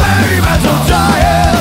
heavy metal dying